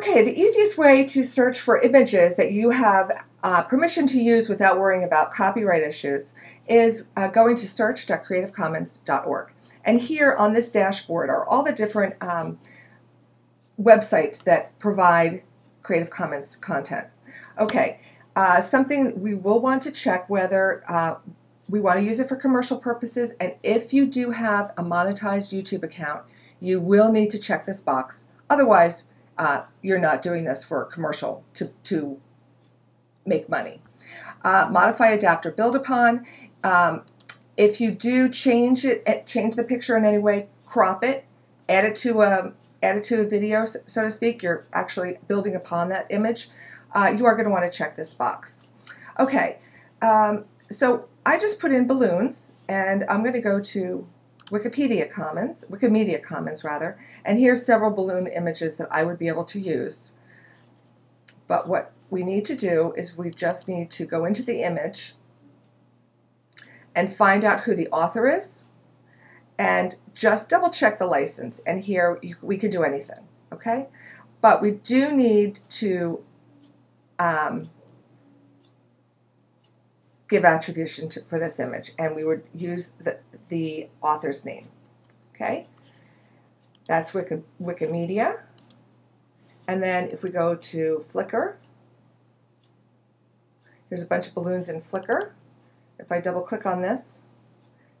Okay, the easiest way to search for images that you have uh, permission to use without worrying about copyright issues is uh, going to search.creativecommons.org. And here on this dashboard are all the different um, websites that provide Creative Commons content. Okay, uh, something we will want to check whether uh, we want to use it for commercial purposes, and if you do have a monetized YouTube account, you will need to check this box. Otherwise, uh, you're not doing this for commercial to, to make money. Uh, modify, adapt, or build upon. Um, if you do change it, eh, change the picture in any way, crop it, add it to a add it to a video, so to speak. You're actually building upon that image. Uh, you are going to want to check this box. Okay, um, so I just put in balloons, and I'm going to go to Wikipedia Commons, Wikimedia Commons rather, and here's several balloon images that I would be able to use. But what we need to do is we just need to go into the image and find out who the author is and just double check the license. And here we can do anything okay? But we do need to um, give attribution to, for this image. And we would use the, the author's name okay that's Wiki, Wikimedia and then if we go to Flickr Here's a bunch of balloons in Flickr. If I double click on this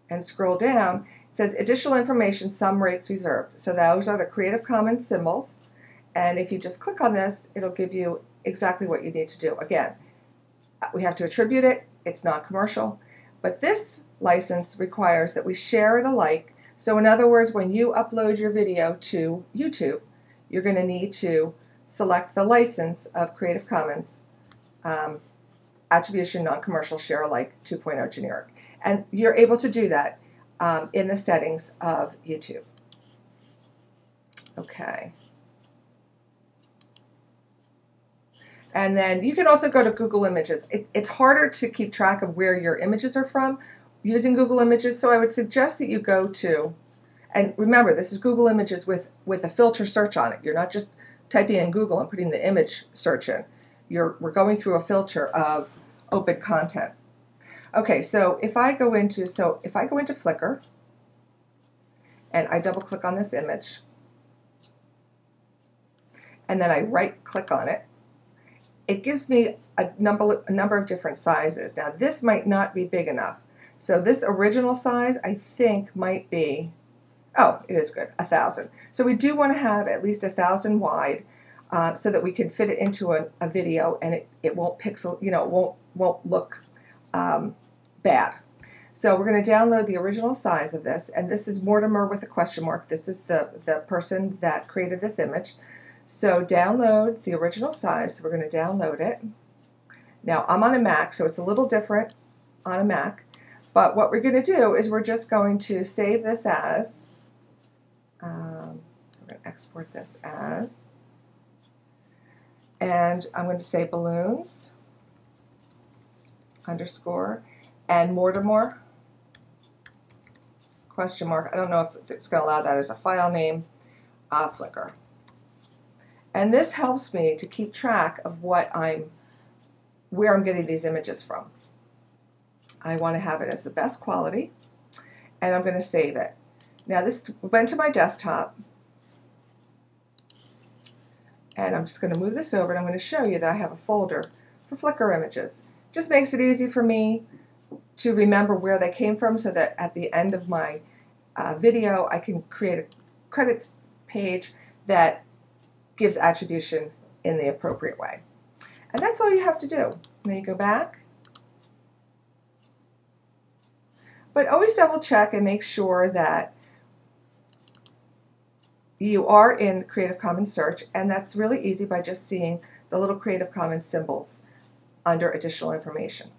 and scroll down, it says additional information, some rates reserved. So those are the Creative Commons symbols. And if you just click on this, it'll give you exactly what you need to do. Again, we have to attribute it. It's not commercial. But this license requires that we share it alike. So in other words, when you upload your video to YouTube, you're going to need to select the license of Creative Commons um, attribution non-commercial share alike 2.0 generic. And you're able to do that um, in the settings of YouTube. Okay. And then you can also go to Google Images. It, it's harder to keep track of where your images are from using Google Images, so I would suggest that you go to, and remember, this is Google Images with, with a filter search on it. You're not just typing in Google and putting the image search in. You're, we're going through a filter of open content. Okay, so if I go into, so if I go into Flickr and I double click on this image and then I right click on it, it gives me a number, a number of different sizes. Now this might not be big enough. So this original size I think might be, oh, it is good, a thousand. So we do want to have at least a thousand wide uh, so that we can fit it into a, a, video and it, it won't pixel, you know, won't, won't look um, bad. So we're going to download the original size of this, and this is Mortimer with a question mark. This is the, the person that created this image. So download the original size. So we're going to download it. Now I'm on a Mac, so it's a little different on a Mac. But what we're going to do is we're just going to save this as, um, so we're going to export this as and I'm going to say balloons underscore and Mortimer question mark. I don't know if it's going to allow that as a file name, uh, Flickr. And this helps me to keep track of what I'm, where I'm getting these images from. I want to have it as the best quality, and I'm going to save it. Now this went to my desktop, and I'm just going to move this over and I'm going to show you that I have a folder for Flickr images. Just makes it easy for me to remember where they came from so that at the end of my uh, video I can create a credits page that gives attribution in the appropriate way. And that's all you have to do. Then you go back. But always double check and make sure that you are in Creative Commons search, and that's really easy by just seeing the little Creative Commons symbols under additional information.